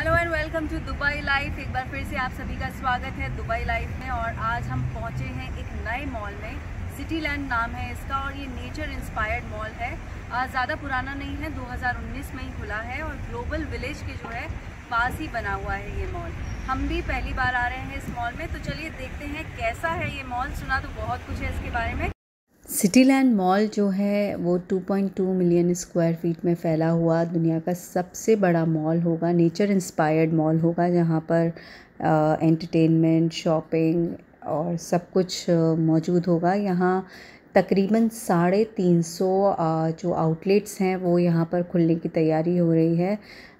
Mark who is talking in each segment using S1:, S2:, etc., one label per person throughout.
S1: Hello and welcome to Dubai life एक बार फिर से आप सभी का स्वागत है दुबई लाइफ में और आज हम पहुँचे हैं एक नए मॉल में। सिटी लैंड नाम है इसका और ये नेचर इंस्पायर्ड मॉल है। ज़्यादा पुराना नहीं है 2019 में ही खुला है और ग्लोबल विलेज के जो है, पास ही बना हुआ है ये मॉल हम भी पहली बार आ रहे हैं इस मॉल में तो चलिए देखते हैं कैसा है ये मॉल सुना तो बहुत कुछ है इसके बारे में।
S2: सिटी लैंड मॉल जो है, वो 2.2 मिलियन स्क्वायर फीट में फैला हुआ दुनिया का सबसे बड़ा मॉल होगा नेचर इंस्पायर्ड मॉल होगा, जहाँ पर एंटरटेनमेंट शॉपिंग और सब कुछ मौजूद होगा। यहाँ तकरीबन साढ़े तीन सौ जो आउटलेट्स हैं, वो यहाँ पर खुलने की तैयारी हो रही है।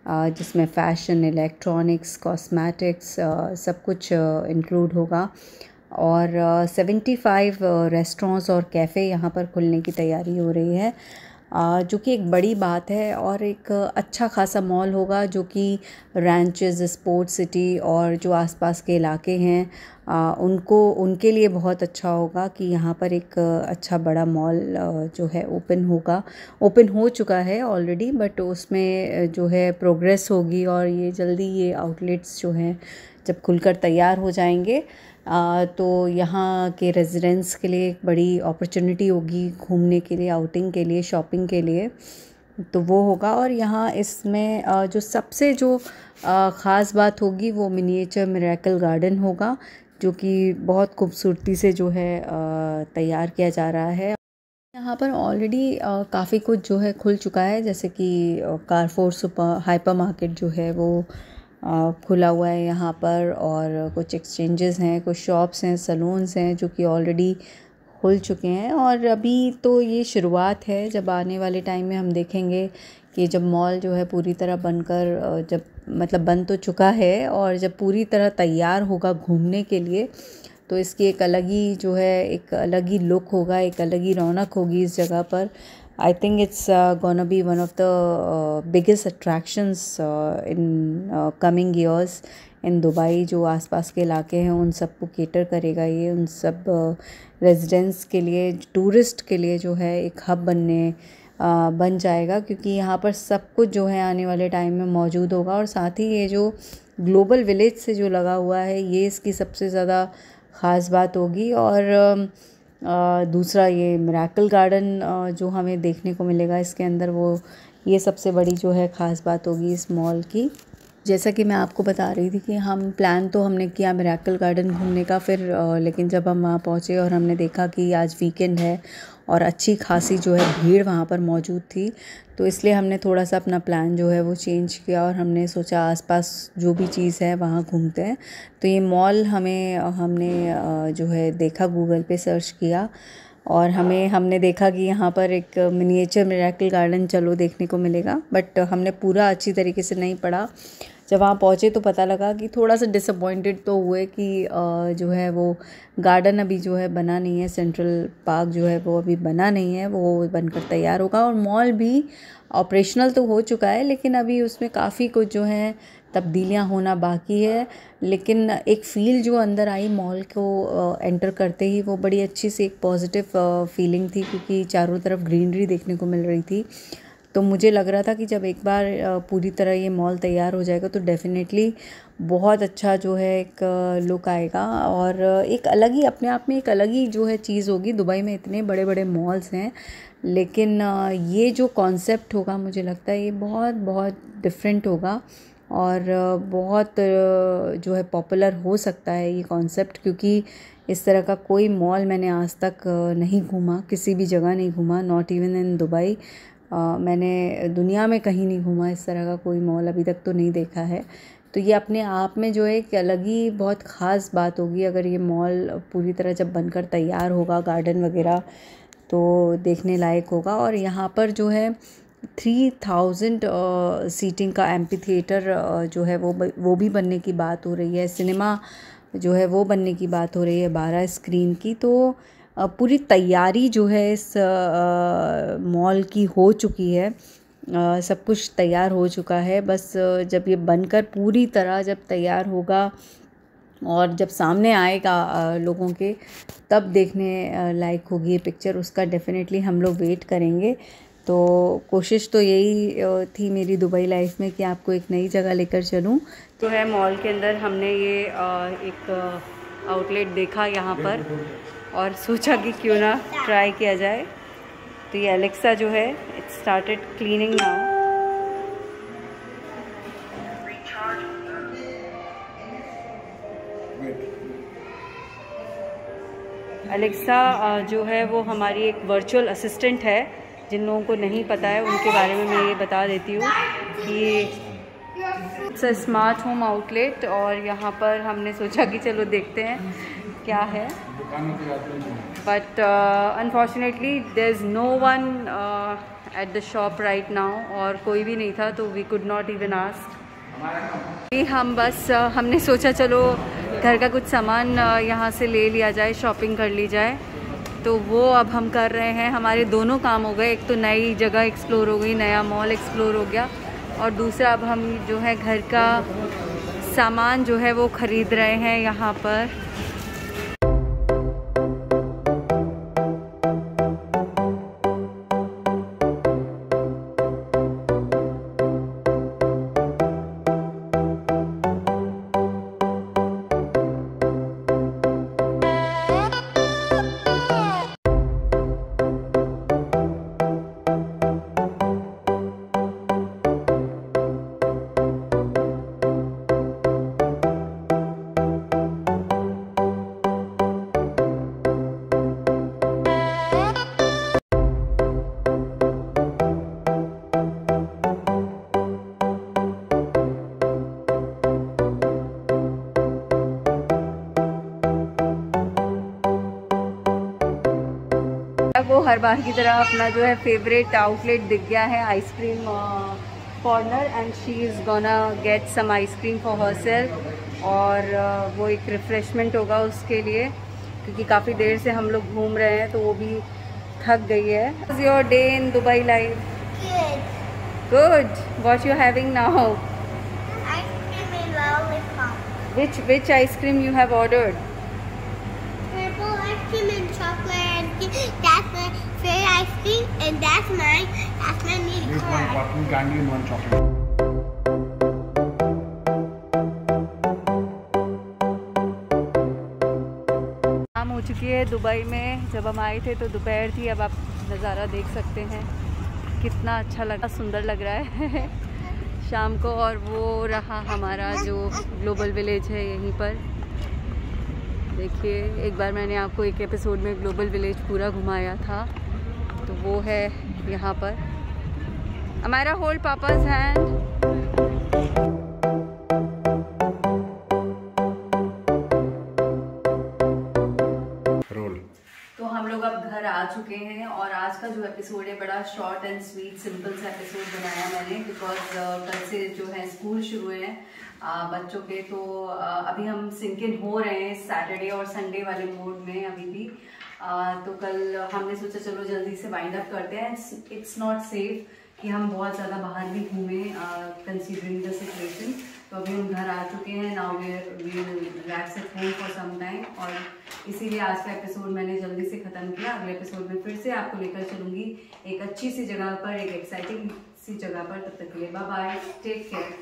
S2: जिसमें फ़ैशन इलेक्ट्रॉनिक्स कॉस्मेटिक्स सब कुछ इंक्लूड होगा। और सेवेंटी फाइव रेस्टोरेंट्स और कैफ़े यहाँ पर खुलने की तैयारी हो रही है। जो कि एक बड़ी बात है और एक अच्छा खासा मॉल होगा जो कि रैंचेस स्पोर्ट सिटी और जो आसपास के इलाके हैं उनको, उनके लिए बहुत अच्छा होगा कि यहाँ पर एक अच्छा बड़ा मॉल जो है ओपन होगा। ओपन हो चुका है ऑलरेडी बट उसमें जो है प्रोग्रेस होगी और ये जल्दी ये आउटलेट्स जो हैं जब खुलकर तैयार हो जाएँगे तो यहाँ के रेजिडेंट्स के लिए एक बड़ी अपॉर्चुनिटी होगी घूमने के लिए आउटिंग के लिए शॉपिंग के लिए। तो वो होगा और यहाँ इसमें जो सबसे जो ख़ास बात होगी वो मिनिएचर मेरेकल गार्डन होगा, जो कि बहुत खूबसूरती से जो है तैयार किया जा रहा है। यहाँ पर ऑलरेडी काफ़ी कुछ जो है खुल चुका है, जैसे कि कारफोर सुपर हाइपर मार्केट जो है वो खुला हुआ है यहाँ पर और कुछ एक्सचेंजेस हैं, कुछ शॉप्स हैं सलून्स हैं जो कि ऑलरेडी खुल चुके हैं और अभी तो ये शुरुआत है। जब आने वाले टाइम में हम देखेंगे कि जब मॉल जो है पूरी तरह बनकर जब मतलब बन तो चुका है और जब पूरी तरह तैयार होगा घूमने के लिए तो इसकी एक अलग ही जो है, एक अलग ही लुक होगा, एक अलग ही रौनक होगी इस जगह पर। Think it's uh, gonna the uh, biggest attractions uh, in uh, coming years in Dubai जो आसपास के इलाके हैं उन सबको केटर करेगा ये। उन सब रेजिडेंस uh, के लिए टूरिस्ट के लिए जो है एक हब बनने uh, बन जाएगा। क्योंकि यहाँ पर सब कुछ जो है आने वाले टाइम में मौजूद होगा। और साथ ही ये जो ग्लोबल विलेज से जो लगा हुआ है ये इसकी सबसे ज़्यादा ख़ास बात होगी। और uh, दूसरा ये मेराकल गार्डन जो हमें देखने को मिलेगा, इसके अंदर वो, ये सबसे बड़ी जो है ख़ास बात होगी इस मॉल की। जैसा कि मैं आपको बता रही थी कि हम प्लान तो हमने किया मेराकल गार्डन घूमने का, फिर लेकिन जब हम वहाँ पहुँचे और हमने देखा कि आज वीकेंड है और अच्छी खासी जो है भीड़ वहाँ पर मौजूद थी तो इसलिए हमने थोड़ा सा अपना प्लान जो है वो चेंज किया और हमने सोचा आसपास जो भी चीज़ है वहाँ घूमते हैं। तो ये मॉल हमें, हमने जो है देखा गूगल पे सर्च किया और हमें, हमने देखा कि यहाँ पर एक मिनिएचर मेराकल गार्डन चलो देखने को मिलेगा बट हमने पूरा अच्छी तरीके से नहीं पढ़ा। जब वहाँ पहुँचे तो पता लगा कि थोड़ा सा डिसअपॉइंटेड तो हुए कि जो है वो गार्डन अभी जो है बना नहीं है सेंट्रल पार्क जो है वो अभी बना नहीं है, वो बनकर तैयार होगा और मॉल भी ऑपरेशनल तो हो चुका है, लेकिन अभी उसमें काफ़ी कुछ जो है तब्दीलियाँ होना बाकी है। लेकिन एक फ़ील जो अंदर आई मॉल को एंटर करते ही वो बड़ी अच्छी सी एक पॉजिटिव फीलिंग थी, क्योंकि चारों तरफ़ ग्रीनरी देखने को मिल रही थी। तो मुझे लग रहा था कि जब एक बार पूरी तरह ये मॉल तैयार हो जाएगा तो डेफ़िनेटली बहुत अच्छा जो है एक लुक आएगा। और एक अलग ही, अपने आप में एक अलग ही जो है चीज़ होगी। दुबई में इतने बड़े बड़े मॉल्स हैं, लेकिन ये जो कॉन्सेप्ट होगा, मुझे लगता है ये बहुत बहुत डिफरेंट होगा। और बहुत जो है पॉपुलर हो सकता है ये कॉन्सेप्ट, क्योंकि इस तरह का कोई मॉल मैंने आज तक नहीं घूमा, किसी भी जगह नहीं घूमा, नॉट इवन इन दुबई। मैंने दुनिया में कहीं नहीं घूमा, इस तरह का कोई मॉल अभी तक तो नहीं देखा है। तो ये अपने आप में जो है एक अलग ही बहुत ख़ास बात होगी, अगर ये मॉल पूरी तरह जब बनकर तैयार होगा, गार्डन वगैरह तो देखने लायक होगा। और यहाँ पर जो है, थ्री थाउज़ेंड सीटिंग का एम्पी थिएटर जो है वो वो भी बनने की बात हो रही है। सिनेमा जो है वो बनने की बात हो रही है बारह स्क्रीन की। तो पूरी तैयारी जो है इस मॉल की हो चुकी है। सब कुछ तैयार हो चुका है। बस जब ये बनकर पूरी तरह जब तैयार होगा और जब सामने आएगा लोगों के, तब देखने लायक होगी ये पिक्चर उसका डेफिनेटली हम लोग वेट करेंगे। तो कोशिश तो यही थी मेरी दुबई लाइफ में कि आपको एक नई जगह लेकर चलूँ। तो है मॉल के अंदर हमने ये एक आउटलेट देखा यहाँ पर। और सोचा कि क्यों ना ट्राई किया जाए। तो ये एलेक्सा जो है it started cleaning now Alexa जो है, वो हमारी एक वर्चुअल असिस्टेंट है। जिन लोगों को नहीं पता है, उनके बारे में मैं ये बता देती हूँ कि it's a smart home outlet और यहाँ पर हमने सोचा कि चलो देखते हैं क्या है। But unfortunately there is no one at the shop right now और कोई भी नहीं था तो we could not even ask हम बस uh, हमने सोचा चलो घर का कुछ सामान uh, यहाँ से ले लिया जाए शॉपिंग कर ली जाए। तो वो अब हम कर रहे हैं। हमारे दोनों काम हो गए। एक तो नई जगह एक्सप्लोर हो गई नया मॉल एक्सप्लोर हो गया और दूसरा अब हम जो है घर का सामान जो है वो ख़रीद रहे हैं यहाँ पर। को हर बार की तरह अपना जो है फेवरेट आउटलेट दिख गया है ice cream corner and she is gonna get some ice cream for herself और uh, वो एक रिफ़्रेशमेंट होगा उसके लिए क्योंकि काफ़ी देर से हम लोग घूम रहे हैं तो वो भी थक गई है। Your day in Dubai life good what you having now Which which ice cream you have ordered?
S3: Purple ice cream ice cream, and that's mine. That's my mini
S4: This one cotton candy and one chocolate.
S2: शाम हो चुकी है Dubai में। जब हम आए थे तो दोपहर थी अब आप नज़ारा देख सकते हैं। कितना अच्छा लगा सुंदर लग रहा है। शाम को और वो रहा हमारा जो ग्लोबल विलेज है यहीं पर। देखिए एक बार मैंने आपको एक एपिसोड में ग्लोबल विलेज पूरा घुमाया था। तो वो है यहाँ पर। हमारा होल्ड पापाज हैंड तो हम लोग अब घर आ चुके हैं और आज का जो एपिसोड है बड़ा शॉर्ट एंड स्वीट सिंपल सा एपिसोड बनाया मैंने बिकॉज़ uh, कल से जो है स्कूल शुरू है बच्चों के। तो अभी हम सिंकिन हो रहे हैं सैटरडे और संडे वाले मोड में अभी भी। तो कल हमने सोचा चलो जल्दी से वाइंड अप करते हैं. इट्स नॉट सेफ़ कि हम बहुत ज़्यादा बाहर भी घूमें कंसिडरिंग द सिचुएशन तो अभी हम घर आ चुके हैं. Now we relax at home for some time और इसीलिए आज का एपिसोड मैंने जल्दी से ख़त्म किया. अगले एपिसोड में फिर से आपको लेकर चलूँगी एक अच्छी सी जगह पर, एक एक्साइटिंग सी जगह पर. तब तक के लिए बाय टेक केयर